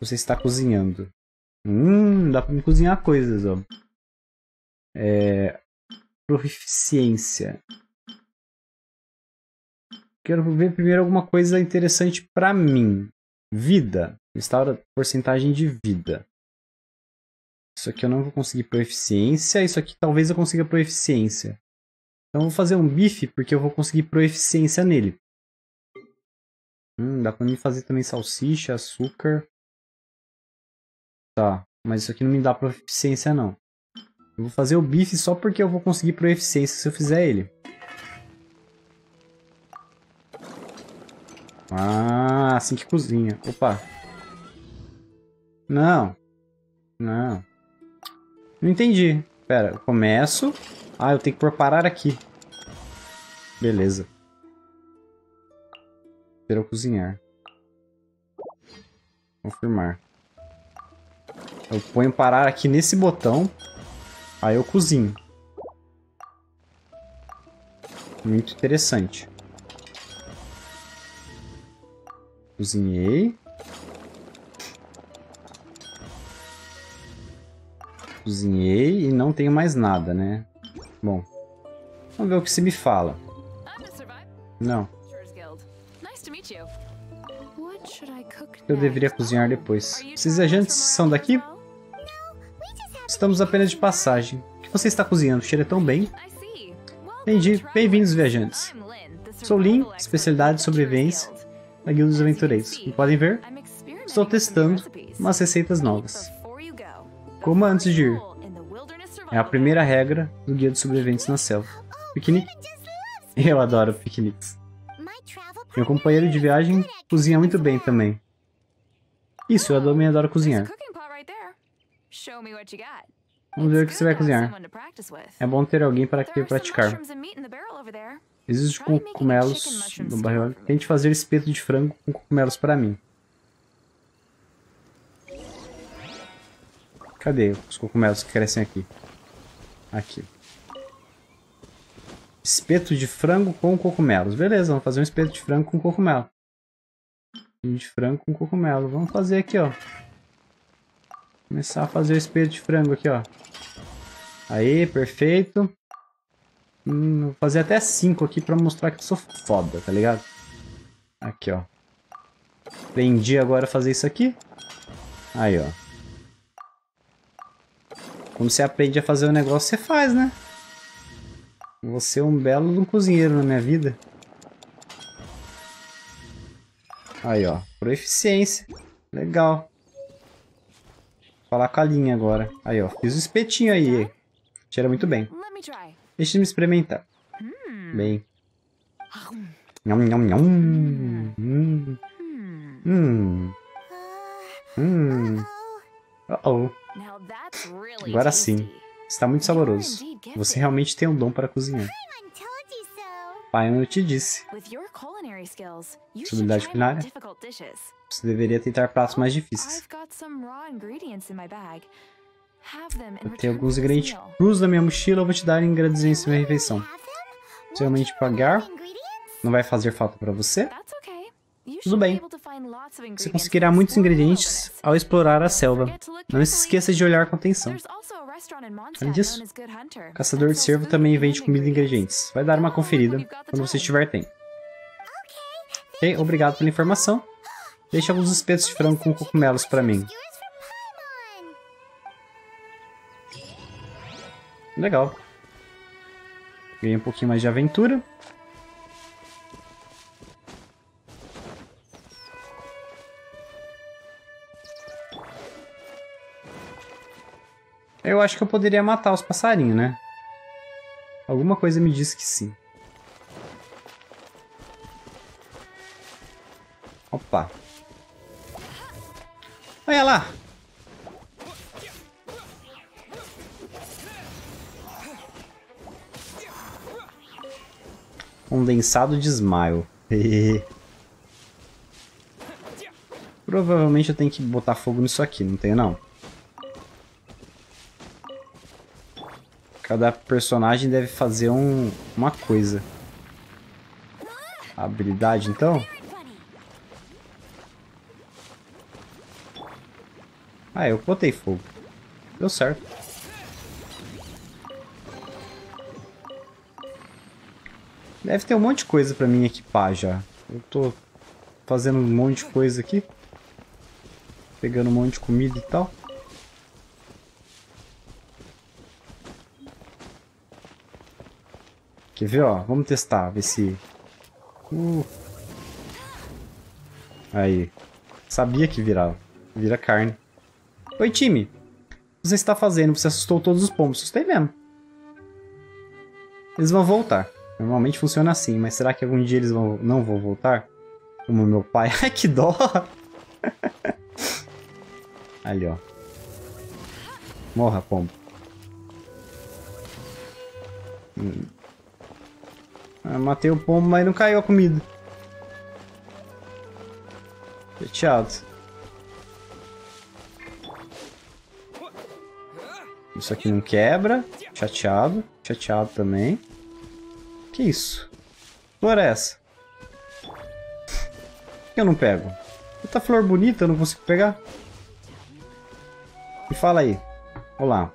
Você está cozinhando. Hum, dá pra me cozinhar coisas, ó. É. Proficiência. Quero ver primeiro alguma coisa interessante pra mim. Vida. Restaura porcentagem de vida. Isso aqui eu não vou conseguir proeficiência. Isso aqui talvez eu consiga proeficiência. Então eu vou fazer um bife porque eu vou conseguir proeficiência nele. Hum, dá pra mim fazer também salsicha, açúcar. Tá, mas isso aqui não me dá proficiência não. Eu vou fazer o bife só porque eu vou conseguir pro eficiência se eu fizer ele. Ah, assim que cozinha. Opa. Não. Não. Não entendi. Pera, começo. Ah, eu tenho que preparar aqui. Beleza. Espera cozinhar. Confirmar. Eu ponho parar aqui nesse botão. Aí eu cozinho. Muito interessante. Cozinhei. Cozinhei e não tenho mais nada, né? Bom. Vamos ver o que se me fala. Não. Eu deveria cozinhar depois. Esses viajantes são daqui? Estamos apenas de passagem. O que você está cozinhando? Cheira tão bem. Entendi. Bem-vindos, viajantes. Sou Lin, especialidade de sobrevivência da Guilda dos Aventureiros. Como podem ver, estou testando umas receitas novas. Coma antes de ir. É a primeira regra do Guia dos Sobreviventes na Selva. Piquenique? Eu adoro piqueniques. Meu companheiro de viagem cozinha muito bem também. Isso, eu também adoro cozinhar. Vamos ver o que você vai cozinhar. É bom ter alguém para que praticar. Existem cogumelos no barril. Tente fazer espeto de frango com cogumelos para mim. Cadê os cogumelos que crescem aqui? Aqui. Espeto de frango com cogumelos. Beleza, vamos fazer um espeto de frango com cogumelo. De frango com cogumelo. Vamos fazer aqui, ó. Começar a fazer o espeto de frango aqui, ó. Aí, perfeito. Hum, vou fazer até 5 aqui pra mostrar que eu sou foda, tá ligado? Aqui, ó. Aprendi agora a fazer isso aqui. Aí, ó. Quando você aprende a fazer o negócio, você faz, né? Você é um belo um cozinheiro na minha vida. Aí, ó. Por eficiência. Legal. Vou falar com a linha agora. Aí, ó. Fiz o espetinho aí. Cheira muito bem. Deixa-me experimentar. Bem. Nham, nham, nham. Hum. Hum. Hum. Uh oh. Agora sim. Está muito saboroso. Você realmente tem um dom para cozinhar. Pai, eu te disse. Sua habilidade culinária? Você deveria tentar pratos mais difíceis. Eu tenho alguns ingredientes crus na minha mochila, eu vou te dar ingredientes em minha refeição. Se realmente pagar, não vai fazer falta para você? Tudo bem. Você conseguirá muitos ingredientes ao explorar a selva. Não se esqueça de olhar com atenção. Além disso, o caçador de cervo também vende comida e ingredientes. Vai dar uma conferida quando você estiver tempo. Ok, obrigado pela informação. Deixe alguns espetos de frango com cogumelos para mim. Legal. Ganhei um pouquinho mais de aventura. Eu acho que eu poderia matar os passarinhos, né? Alguma coisa me diz que sim. Opa. Olha lá. Condensado de Smile. *laughs* Provavelmente eu tenho que botar fogo nisso aqui, não tenho não? Cada personagem deve fazer um, uma coisa. habilidade, então? Ah, eu botei fogo. Deu certo. Deve ter um monte de coisa pra mim equipar já. Eu tô fazendo um monte de coisa aqui. Pegando um monte de comida e tal. Quer ver, ó? Vamos testar, ver se... Uh. Aí. Sabia que virava. Vira carne. Oi, time. você está fazendo? Você assustou todos os pombos. Assustei mesmo. Eles vão voltar. Normalmente funciona assim, mas será que algum dia eles vão, não vão voltar? Como meu pai. *laughs* Ai, que dó! *laughs* Ali, ó. Morra, pombo. Hum. Ah, matei o pombo, mas não caiu a comida. Chateado. Isso aqui não quebra. Chateado. Chateado também. Que isso? Flor é essa? Por que eu não pego? Tanta flor bonita, eu não consigo pegar. Me fala aí. Olá.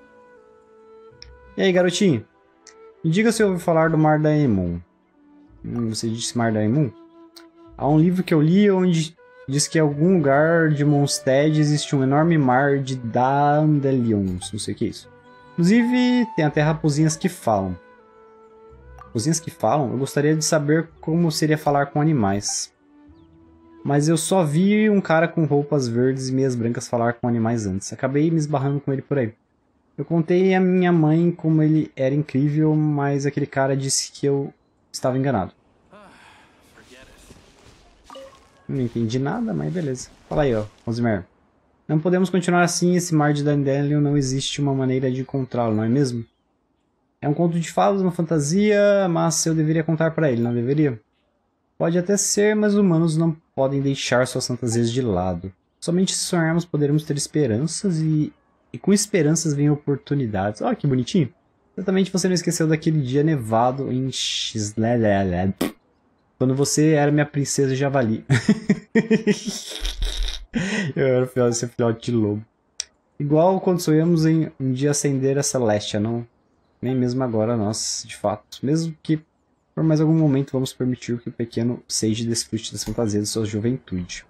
E aí, garotinho? Me diga se eu ouviu falar do Mar da Emun. Hum, você disse Mar Emun? Há um livro que eu li onde diz que em algum lugar de Mondstadt existe um enorme mar de Dandelions. Não sei o que é isso. Inclusive, tem até raposinhas que falam. Raposinhas que falam? Eu gostaria de saber como seria falar com animais. Mas eu só vi um cara com roupas verdes e meias brancas falar com animais antes. Acabei me esbarrando com ele por aí. Eu contei à minha mãe como ele era incrível, mas aquele cara disse que eu estava enganado. Não entendi nada, mas beleza. Fala aí, ó, Osmer. Não podemos continuar assim, esse mar de Dandelion não existe uma maneira de encontrá-lo, não é mesmo? É um conto de fadas, uma fantasia, mas eu deveria contar para ele, não deveria? Pode até ser, mas humanos não podem deixar suas fantasias de lado. Somente se sonharmos poderemos ter esperanças e, e com esperanças vem oportunidades. Olha que bonitinho. Certamente você não esqueceu daquele dia nevado em Xleleled. Quando você era minha princesa javali. *laughs* Eu era filhote desse filhote de lobo. Igual quando sonhamos em um dia acender essa Celestia, não? Nem mesmo agora nós, de fato. Mesmo que por mais algum momento vamos permitir que o pequeno Sage desfrute das fantasias de sua juventude.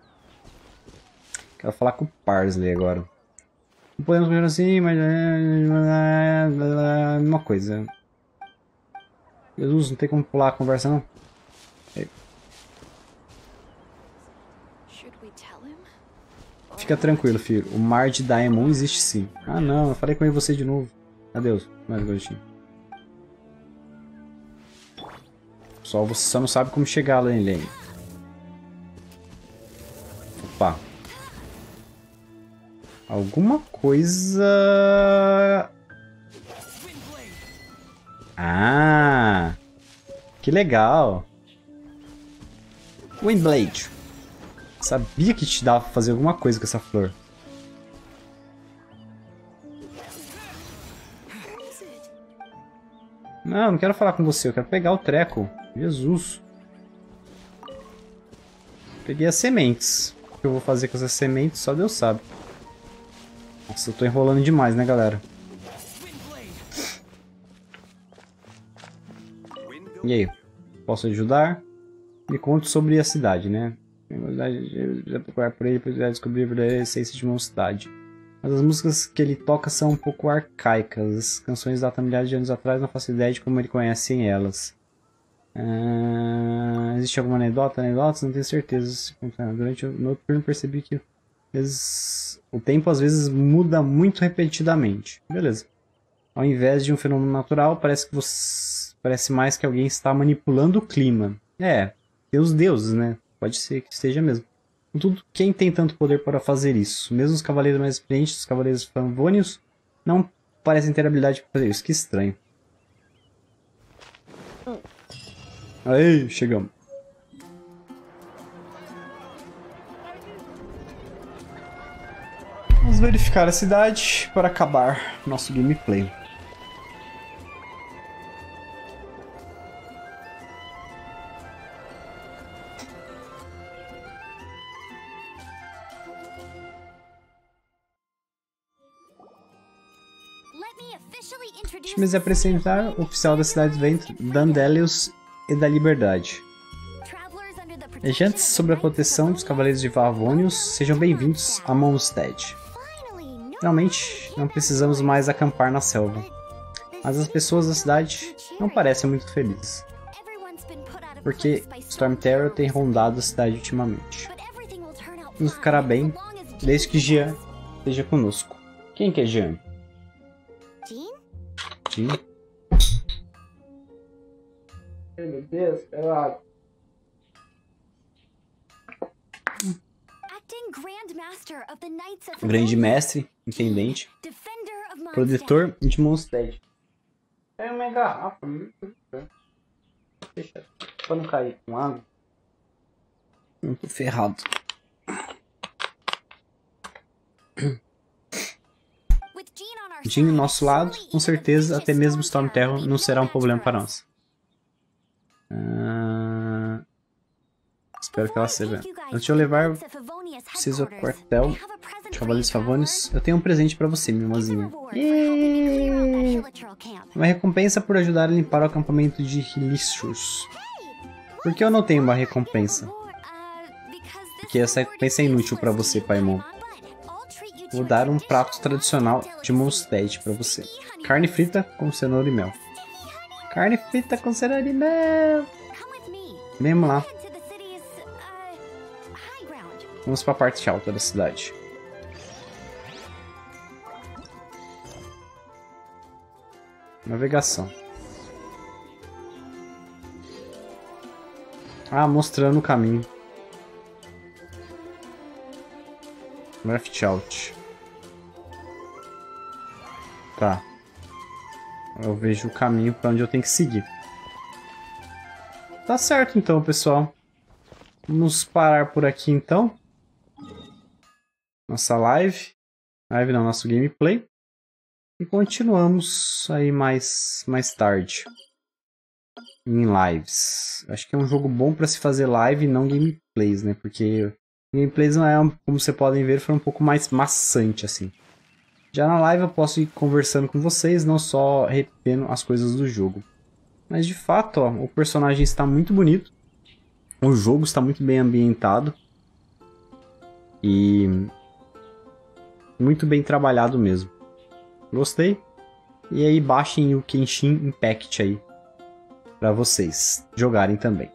Quero falar com o Parsley agora. Não podemos continuar assim, mas... Uma coisa. Jesus, não tem como pular a conversa não? Fica tranquilo, filho. O mar de Daemon existe sim. Ah, não. Eu falei com você de novo. Adeus. Mais um gostinho. Só você só não sabe como chegar lá em Lane. Opa. Alguma coisa... Ah! Que legal! Windblade. Sabia que te dava pra fazer alguma coisa com essa flor. Não, não quero falar com você, eu quero pegar o treco. Jesus. Peguei as sementes. O que eu vou fazer com essas sementes, só Deus sabe. Nossa, eu tô enrolando demais, né, galera? E aí? Posso ajudar? Me conte sobre a cidade, né? já procurar por ele, já descobrir a essência de uma cidade. Mas as músicas que ele toca são um pouco arcaicas. As canções datam milhares de anos atrás, não faço ideia de como ele conhece elas. Uh, existe alguma anedota? Anedotas? Não tenho certeza. Durante o meu turno percebi que vezes, o tempo às vezes muda muito repetidamente. Beleza. Ao invés de um fenômeno natural, parece que você, parece mais que alguém está manipulando o clima. É, tem os deuses, né? Pode ser que esteja mesmo. Contudo, quem tem tanto poder para fazer isso? Mesmo os cavaleiros mais experientes, os cavaleiros fanvônios, não parecem ter habilidade para fazer isso. Que estranho. Aí, chegamos. Verificar a cidade para acabar nosso gameplay. Deixa-me apresentar o oficial da cidade de Dandelius e da Liberdade. Viajantes sobre a proteção dos Cavaleiros de Varvônios, sejam bem-vindos a Mondstadt. Finalmente, não precisamos mais acampar na selva. Mas as pessoas da cidade não parecem muito felizes. Porque Storm Terror tem rondado a cidade ultimamente. Tudo ficará bem, desde que Jean esteja conosco. Quem que é Jean? rapidinho. Meu Deus, pelado. Grande mestre, intendente, protetor de Mondstadt. É uma garrafa. muito grande. Deixa. Pra não cair com água. Hum, tô ferrado. Jean side, nosso lado, com certeza até mesmo Storm Terror não será um problema para nós. Ah, espero que ela seja. Antes de eu levar vocês ao quartel de Cavaleiros Favônios, eu tenho um presente para você, minha irmãzinha. Uma recompensa por ajudar a limpar o acampamento de Hilistrus. Por que eu não tenho uma recompensa? Porque essa recompensa é inútil para você, Paimon. Vou dar um prato tradicional de Mondstadt para você. Carne frita com cenoura e mel. Carne frita com cenoura e mel. Vamos lá. Vamos para a parte alta da cidade. Navegação. Ah, mostrando o caminho. Left out. Tá. Eu vejo o caminho para onde eu tenho que seguir. Tá certo então, pessoal. Vamos parar por aqui então. Nossa live. Live não, nosso gameplay. E continuamos aí mais, mais tarde. Em lives. Acho que é um jogo bom para se fazer live e não gameplays, né? Porque gameplays não é, como vocês podem ver, foi um pouco mais maçante assim. Já na live eu posso ir conversando com vocês, não só repetindo as coisas do jogo. Mas de fato, ó, o personagem está muito bonito. O jogo está muito bem ambientado. E muito bem trabalhado mesmo. Gostei. E aí baixem o Kenshin Impact aí para vocês jogarem também.